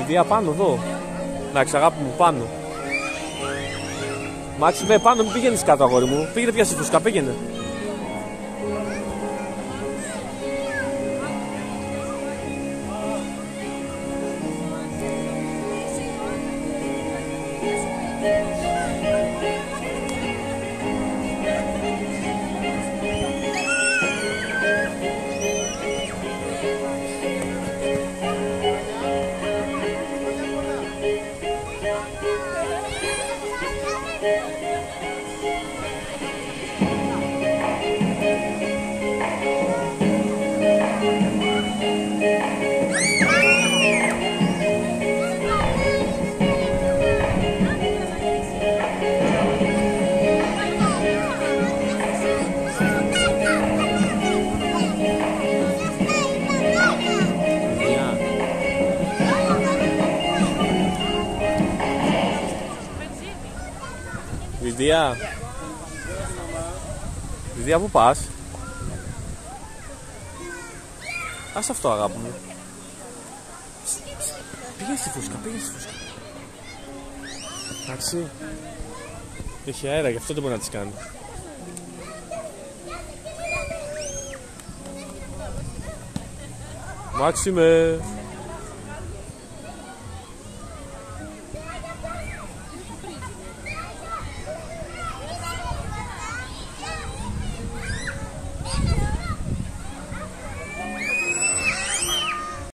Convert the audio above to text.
Δία πάνω εδώ. Εντάξει, αγάπη μου, πάνω. Μάξι, πάνω, μην πηγαίνεις κάτω, αγόρι μου. Πήγαινε πια στη φούσκα, πήγαινε. Δία. Διδία. Διδία, πού πας; Ας αυτό αγάπη μου. Πήγε στη φούσκα, πήγε στη φούσκα. Εντάξει. Έχει αέρα, γι' αυτό δεν μπορεί να τις κάνει. Μάξιμε.